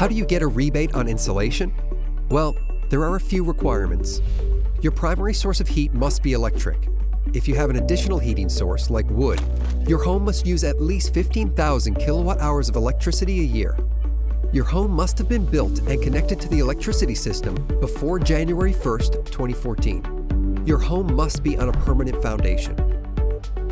How do you get a rebate on insulation? Well, there are a few requirements. Your primary source of heat must be electric. If you have an additional heating source, like wood, your home must use at least 15,000 kilowatt hours of electricity a year. Your home must have been built and connected to the electricity system before January 1st, 2014. Your home must be on a permanent foundation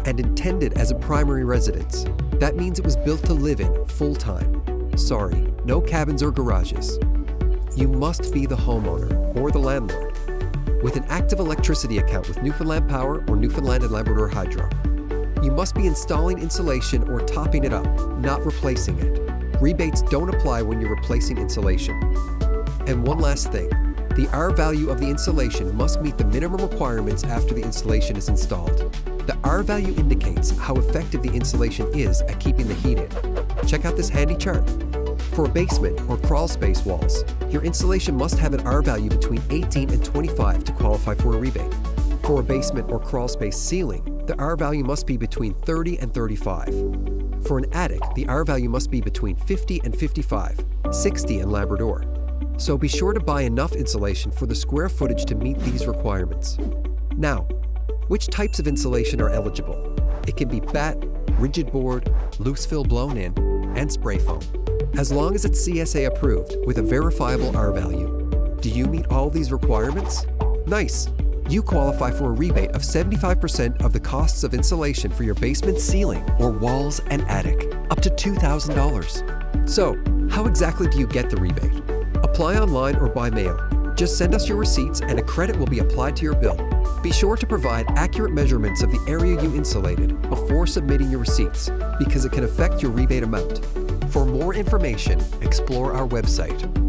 and intended as a primary residence. That means it was built to live in full time. Sorry, no cabins or garages. You must be the homeowner or the landlord with an active electricity account with Newfoundland Power or Newfoundland and Labrador Hydro. You must be installing insulation or topping it up, not replacing it. Rebates don't apply when you're replacing insulation. And one last thing the R value of the insulation must meet the minimum requirements after the insulation is installed. The R value indicates how effective the insulation is at keeping the heat in. Check out this handy chart. For a basement or crawl space walls, your insulation must have an R value between 18 and 25 to qualify for a rebate. For a basement or crawl space ceiling, the R value must be between 30 and 35. For an attic, the R value must be between 50 and 55, 60 in Labrador. So be sure to buy enough insulation for the square footage to meet these requirements. Now, which types of insulation are eligible? It can be batt, rigid board, loose fill blown in, and spray foam. As long as it's CSA approved with a verifiable R value. Do you meet all these requirements? Nice! You qualify for a rebate of 75% of the costs of insulation for your basement ceiling or walls and attic, up to $2,000. So, how exactly do you get the rebate? Apply online or by mail. Just send us your receipts and a credit will be applied to your bill. Be sure to provide accurate measurements of the area you insulated before submitting your receipts because it can affect your rebate amount. For more information, explore our website